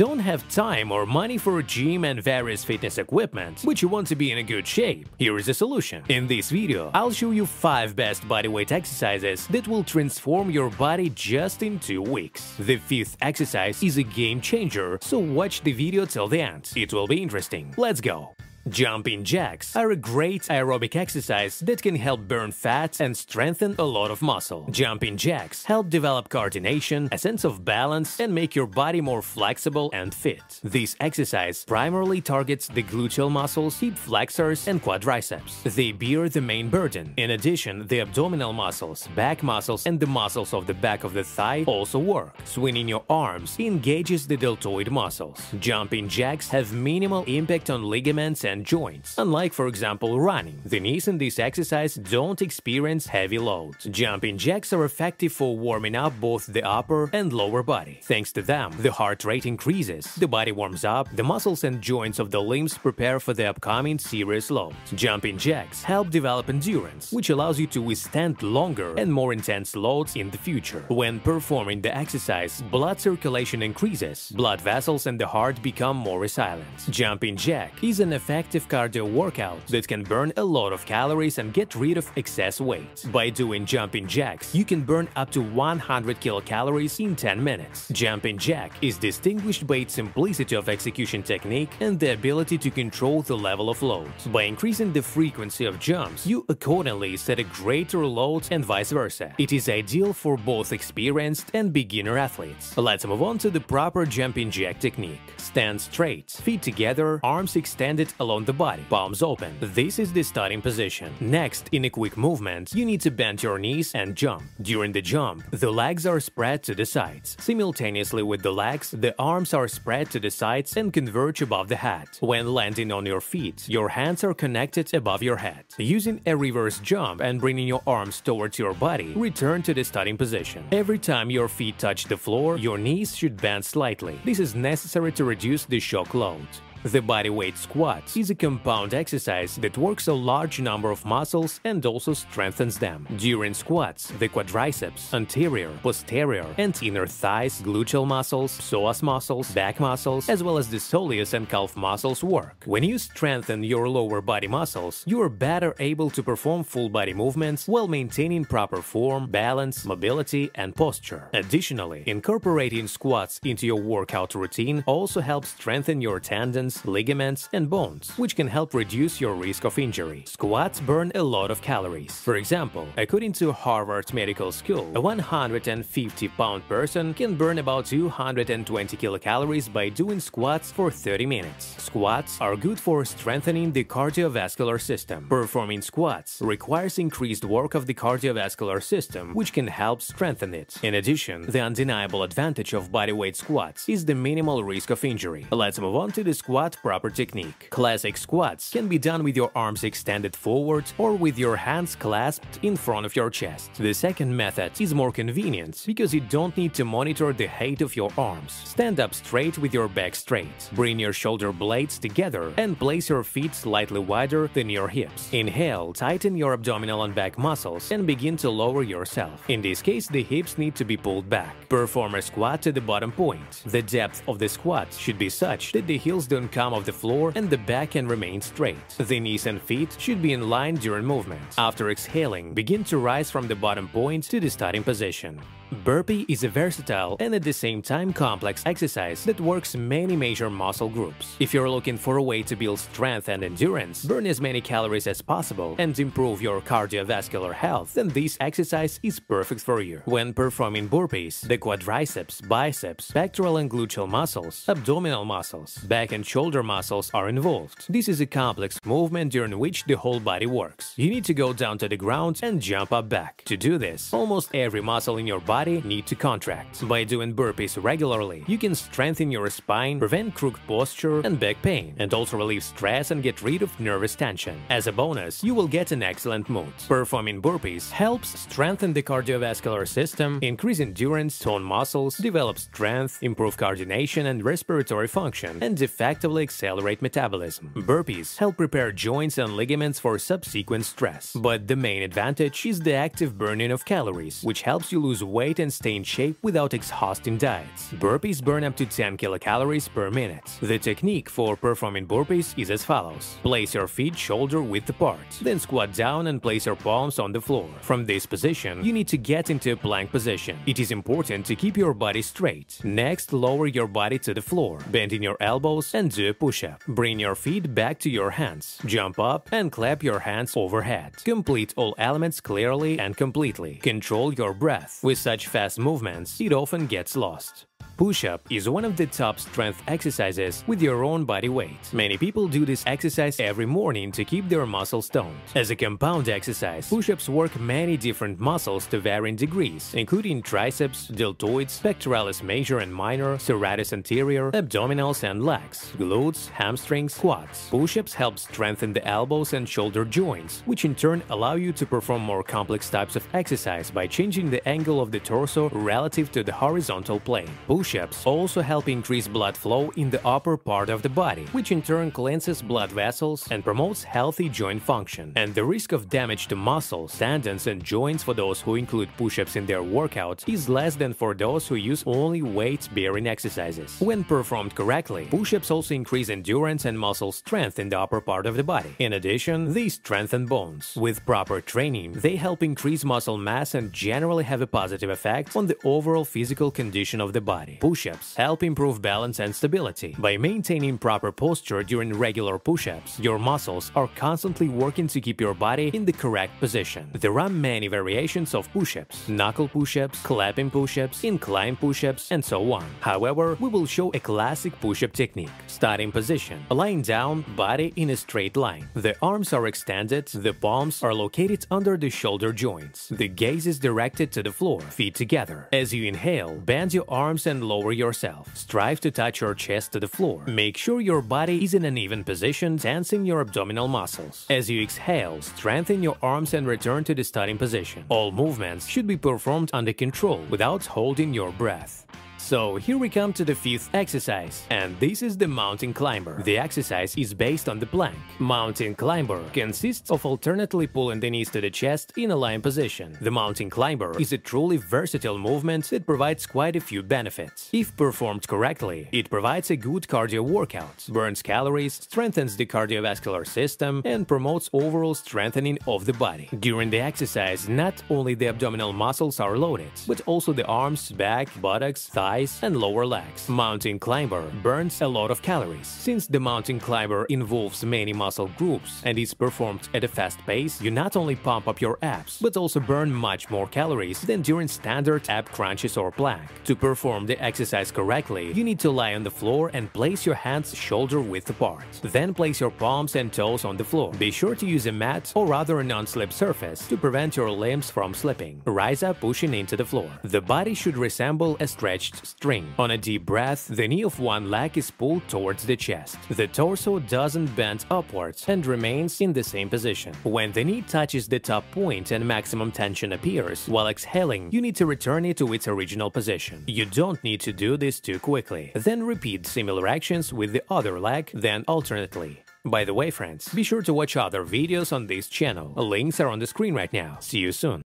Don't have time or money for a gym and various fitness equipment, but you want to be in a good shape? Here is a solution. In this video, I'll show you 5 best bodyweight exercises that will transform your body just in 2 weeks. The fifth exercise is a game changer, so watch the video till the end. It will be interesting. Let's go! Jumping jacks are a great aerobic exercise that can help burn fat and strengthen a lot of muscle. Jumping jacks help develop coordination, a sense of balance, and make your body more flexible and fit. This exercise primarily targets the gluteal muscles, hip flexors, and quadriceps. They bear the main burden. In addition, the abdominal muscles, back muscles, and the muscles of the back of the thigh also work. Swinging your arms engages the deltoid muscles. Jumping jacks have minimal impact on ligaments and joints, unlike for example running. The knees in this exercise don't experience heavy loads. Jumping jacks are effective for warming up both the upper and lower body. Thanks to them, the heart rate increases, the body warms up, the muscles and joints of the limbs prepare for the upcoming serious loads. Jumping jacks help develop endurance, which allows you to withstand longer and more intense loads in the future. When performing the exercise, blood circulation increases, blood vessels and the heart become more resilient. Jumping jack is an effective effective cardio workout that can burn a lot of calories and get rid of excess weight. By doing jumping jacks, you can burn up to 100 kilocalories in 10 minutes. Jumping jack is distinguished by its simplicity of execution technique and the ability to control the level of load. By increasing the frequency of jumps, you accordingly set a greater load and vice versa. It is ideal for both experienced and beginner athletes. Let's move on to the proper jumping jack technique. Stand straight, feet together, arms extended along along the body, palms open. This is the starting position. Next, in a quick movement, you need to bend your knees and jump. During the jump, the legs are spread to the sides. Simultaneously with the legs, the arms are spread to the sides and converge above the head. When landing on your feet, your hands are connected above your head. Using a reverse jump and bringing your arms towards your body, return to the starting position. Every time your feet touch the floor, your knees should bend slightly. This is necessary to reduce the shock load. The bodyweight squat is a compound exercise that works a large number of muscles and also strengthens them. During squats, the quadriceps, anterior, posterior, and inner thighs, gluteal muscles, psoas muscles, back muscles, as well as the soleus and calf muscles work. When you strengthen your lower body muscles, you are better able to perform full body movements while maintaining proper form, balance, mobility, and posture. Additionally, incorporating squats into your workout routine also helps strengthen your tendons tendons, ligaments, and bones, which can help reduce your risk of injury. Squats burn a lot of calories. For example, according to Harvard Medical School, a 150-pound person can burn about 220 kilocalories by doing squats for 30 minutes. Squats are good for strengthening the cardiovascular system. Performing squats requires increased work of the cardiovascular system, which can help strengthen it. In addition, the undeniable advantage of bodyweight squats is the minimal risk of injury. Let's move on to the squat squat proper technique. Classic squats can be done with your arms extended forward or with your hands clasped in front of your chest. The second method is more convenient because you don't need to monitor the height of your arms. Stand up straight with your back straight. Bring your shoulder blades together and place your feet slightly wider than your hips. Inhale, tighten your abdominal and back muscles and begin to lower yourself. In this case, the hips need to be pulled back. Perform a squat to the bottom point. The depth of the squat should be such that the heels don't come off the floor and the back can remain straight. The knees and feet should be in line during movement. After exhaling, begin to rise from the bottom point to the starting position. Burpee is a versatile and at the same time complex exercise that works many major muscle groups. If you're looking for a way to build strength and endurance, burn as many calories as possible, and improve your cardiovascular health, then this exercise is perfect for you. When performing burpees, the quadriceps, biceps, pectoral and gluteal muscles, abdominal muscles, back and shoulder muscles are involved. This is a complex movement during which the whole body works. You need to go down to the ground and jump up back. To do this, almost every muscle in your body body need to contract. By doing burpees regularly, you can strengthen your spine, prevent crooked posture and back pain, and also relieve stress and get rid of nervous tension. As a bonus, you will get an excellent mood. Performing burpees helps strengthen the cardiovascular system, increase endurance, tone muscles, develop strength, improve coordination and respiratory function, and effectively accelerate metabolism. Burpees help prepare joints and ligaments for subsequent stress. But the main advantage is the active burning of calories, which helps you lose weight weight and stay in shape without exhausting diets. Burpees burn up to 10 kilocalories per minute. The technique for performing burpees is as follows. Place your feet shoulder width apart, then squat down and place your palms on the floor. From this position, you need to get into a plank position. It is important to keep your body straight. Next, lower your body to the floor, bending your elbows and do a push-up. Bring your feet back to your hands. Jump up and clap your hands overhead. Complete all elements clearly and completely. Control your breath. With such fast movements, it often gets lost. Push-up is one of the top strength exercises with your own body weight. Many people do this exercise every morning to keep their muscles toned. As a compound exercise, push-ups work many different muscles to varying degrees, including triceps, deltoids, pectoralis major and minor, serratus anterior, abdominals and legs, glutes, hamstrings, quads. Push-ups help strengthen the elbows and shoulder joints, which in turn allow you to perform more complex types of exercise by changing the angle of the torso relative to the horizontal plane. Push push-ups also help increase blood flow in the upper part of the body, which in turn cleanses blood vessels and promotes healthy joint function. And the risk of damage to muscles, tendons and joints for those who include push-ups in their workouts is less than for those who use only weight-bearing exercises. When performed correctly, push-ups also increase endurance and muscle strength in the upper part of the body. In addition, they strengthen bones. With proper training, they help increase muscle mass and generally have a positive effect on the overall physical condition of the body. Push-ups help improve balance and stability. By maintaining proper posture during regular push-ups, your muscles are constantly working to keep your body in the correct position. There are many variations of push-ups, knuckle push-ups, clapping push-ups, incline push-ups, and so on. However, we will show a classic push-up technique. Starting position. Lying down, body in a straight line. The arms are extended, the palms are located under the shoulder joints. The gaze is directed to the floor, feet together. As you inhale, bend your arms and lower yourself. Strive to touch your chest to the floor. Make sure your body is in an even position, tensing your abdominal muscles. As you exhale, strengthen your arms and return to the starting position. All movements should be performed under control without holding your breath. So here we come to the fifth exercise, and this is the mountain climber. The exercise is based on the plank. Mountain climber consists of alternately pulling the knees to the chest in a lying position. The mountain climber is a truly versatile movement that provides quite a few benefits. If performed correctly, it provides a good cardio workout, burns calories, strengthens the cardiovascular system, and promotes overall strengthening of the body. During the exercise, not only the abdominal muscles are loaded, but also the arms, back, buttocks, thighs, thighs and lower legs. Mountain climber burns a lot of calories. Since the mountain climber involves many muscle groups and is performed at a fast pace, you not only pump up your abs, but also burn much more calories than during standard ab crunches or plank. To perform the exercise correctly, you need to lie on the floor and place your hands shoulder width apart. Then place your palms and toes on the floor. Be sure to use a mat or other a non-slip surface to prevent your limbs from slipping. Rise up pushing into the floor. The body should resemble a stretched string. On a deep breath, the knee of one leg is pulled towards the chest. The torso doesn't bend upwards and remains in the same position. When the knee touches the top point and maximum tension appears, while exhaling, you need to return it to its original position. You don't need to do this too quickly. Then repeat similar actions with the other leg, then alternately. By the way, friends, be sure to watch other videos on this channel. Links are on the screen right now. See you soon.